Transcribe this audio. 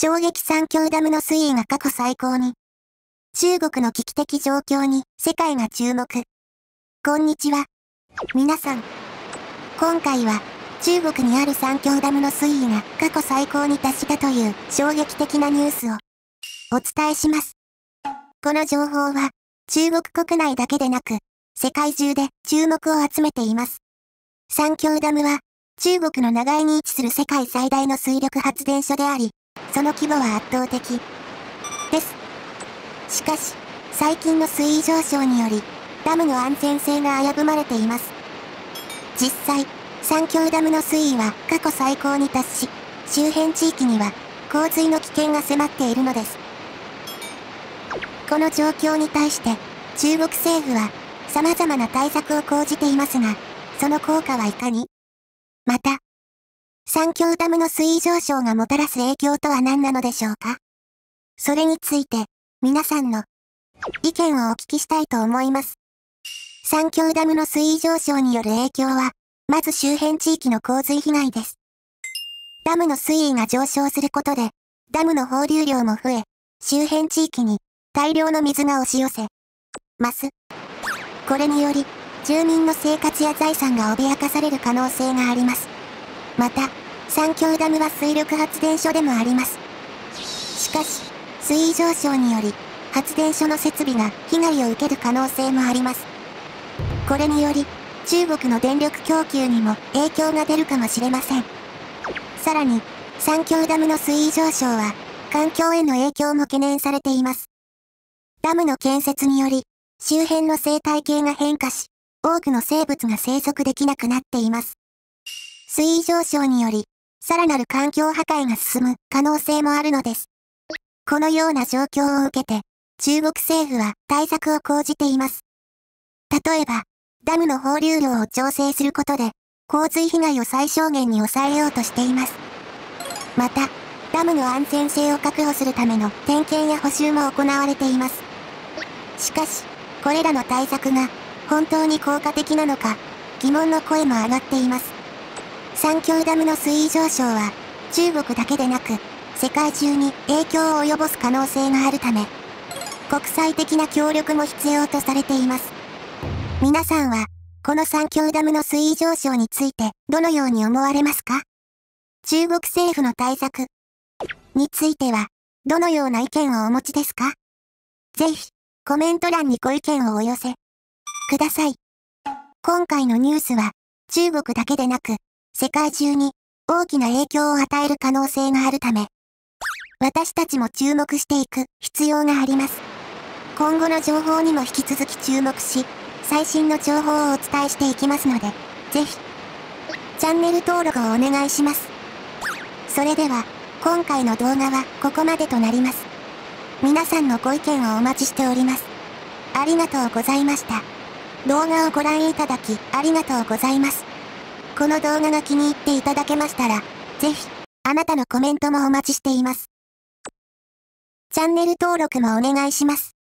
衝撃三峡ダムの水位が過去最高に。中国の危機的状況に世界が注目。こんにちは。皆さん。今回は中国にある三峡ダムの水位が過去最高に達したという衝撃的なニュースをお伝えします。この情報は中国国内だけでなく世界中で注目を集めています。三峡ダムは中国の長井に位置する世界最大の水力発電所であり、その規模は圧倒的です。しかし、最近の水位上昇により、ダムの安全性が危ぶまれています。実際、三峡ダムの水位は過去最高に達し、周辺地域には洪水の危険が迫っているのです。この状況に対して、中国政府は様々な対策を講じていますが、その効果はいかに？また、三峡ダムの水位上昇がもたらす影響とは何なのでしょうか？それについて、皆さんの意見をお聞きしたいと思います。三峡ダムの水位上昇による影響は、まず周辺地域の洪水被害です。ダムの水位が上昇することで、ダムの放流量も増え、周辺地域に大量の水が押し寄せます。これにより、住民の生活や財産が脅かされる可能性があります。また、三峡ダムは水力発電所でもあります。しかし、水位上昇により、発電所の設備が被害を受ける可能性もあります。これにより、中国の電力供給にも影響が出るかもしれません。さらに、三峡ダムの水位上昇は、環境への影響も懸念されています。ダムの建設により、周辺の生態系が変化し、多くの生物が生息できなくなっています。水位上昇により、さらなる環境破壊が進む可能性もあるのです。このような状況を受けて、中国政府は対策を講じています。例えば、ダムの放流量を調整することで、洪水被害を最小限に抑えようとしています。また、ダムの安全性を確保するための点検や補修も行われています。しかし、これらの対策が本当に効果的なのか、疑問の声も上がっています。三峡ダムの水位上昇は、中国だけでなく、世界中に影響を及ぼす可能性があるため、国際的な協力も必要とされています。皆さんは、この三峡ダムの水位上昇についてどのように思われますか？中国政府の対策については、どのような意見をお持ちですか？ぜひ、コメント欄にご意見をお寄せください。今回のニュースは、中国だけでなく、世界中に大きな影響を与える可能性があるため、私たちも注目していく必要があります。今後の情報にも引き続き注目し、最新の情報をお伝えしていきますので、ぜひ、チャンネル登録をお願いします。それでは、今回の動画はここまでとなります。皆さんのご意見をお待ちしております。ありがとうございました。動画をご覧いただきありがとうございます。この動画が気に入っていただけましたら、ぜひ、あなたのコメントもお待ちしています。チャンネル登録もお願いします。